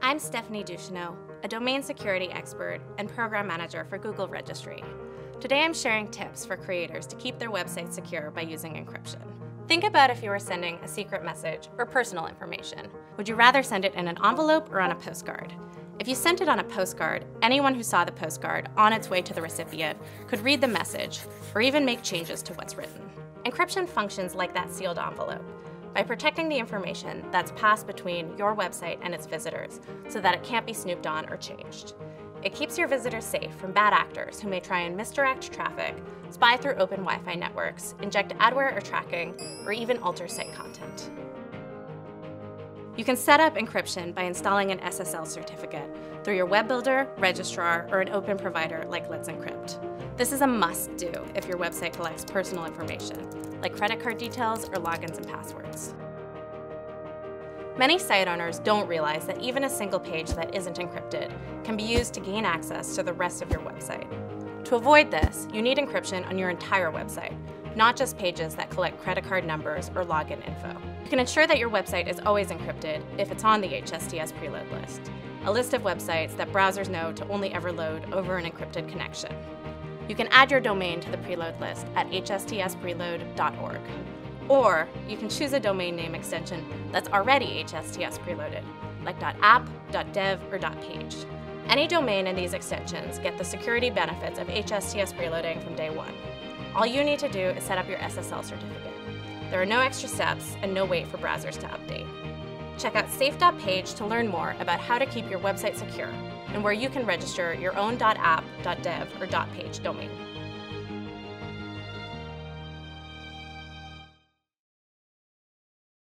I'm Stephanie Duchesneau, a domain security expert and program manager for Google Registry. Today I'm sharing tips for creators to keep their website secure by using encryption. Think about if you were sending a secret message or personal information. Would you rather send it in an envelope or on a postcard? If you sent it on a postcard, anyone who saw the postcard on its way to the recipient could read the message or even make changes to what's written. Encryption functions like that sealed envelope by protecting the information that's passed between your website and its visitors so that it can't be snooped on or changed. It keeps your visitors safe from bad actors who may try and misdirect traffic, spy through open Wi-Fi networks, inject adware or tracking, or even alter site content. You can set up encryption by installing an SSL certificate through your web builder, registrar, or an open provider like Let's Encrypt. This is a must-do if your website collects personal information, like credit card details or logins and passwords. Many site owners don't realize that even a single page that isn't encrypted can be used to gain access to the rest of your website. To avoid this, you need encryption on your entire website, not just pages that collect credit card numbers or login info. You can ensure that your website is always encrypted if it's on the HSTS preload list, a list of websites that browsers know to only ever load over an encrypted connection. You can add your domain to the preload list at hstspreload.org. Or you can choose a domain name extension that's already HSTS preloaded, like .app, .dev, or .page. Any domain in these extensions get the security benefits of HSTS preloading from day one. All you need to do is set up your SSL certificate. There are no extra steps and no wait for browsers to update. Check out safe.page to learn more about how to keep your website secure and where you can register your own .app, .dev, or .page domain.